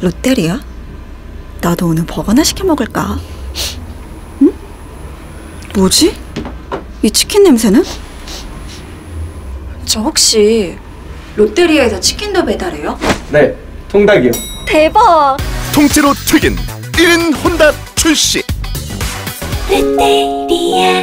롯데리아? 나도 오늘 버거나 시켜 먹을까? 응? 뭐지? 이 치킨 냄새는? 저 혹시 롯데리아에서 치킨도 배달해요? 네, 통닭이요. 대박! 통째로 튀긴 1인 혼밥 출시 롯데리아